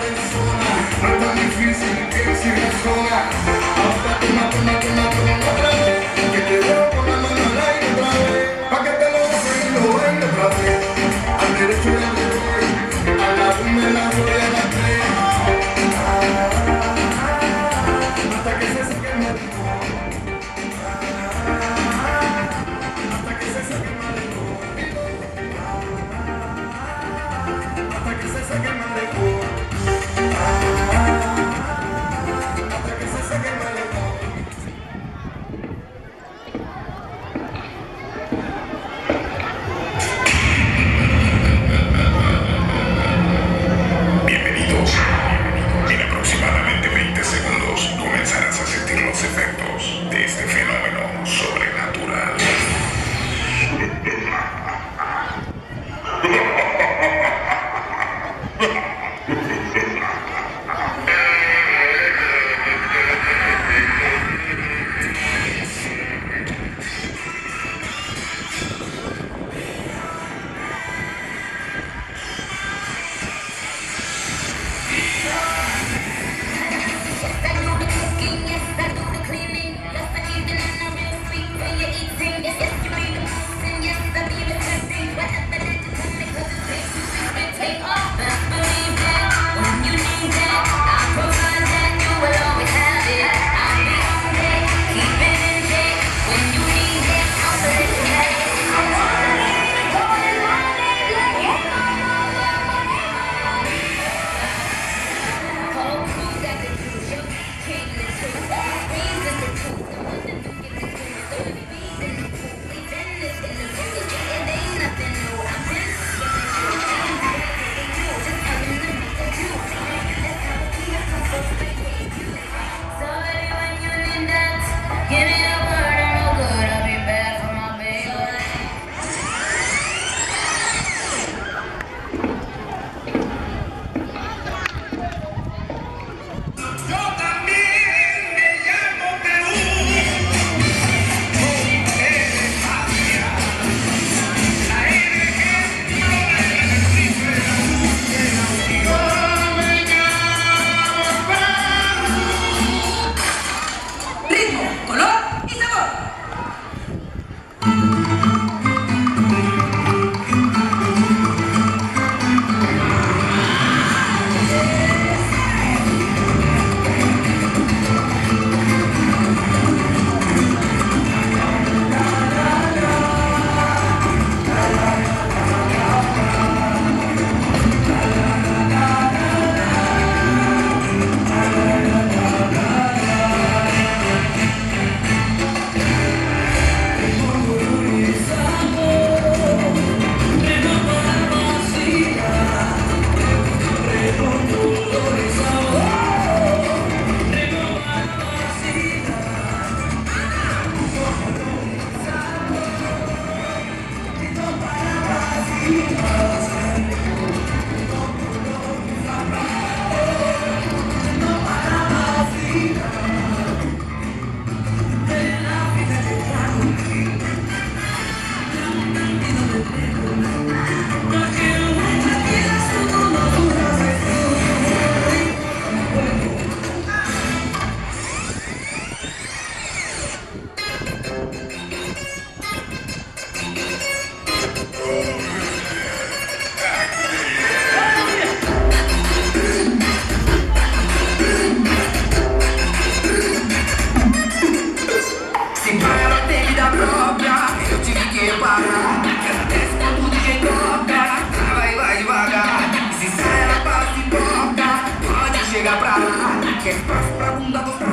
persona, tan difícil que es sola. Sé que me recuerdo pra. Que é pra, pra bunda do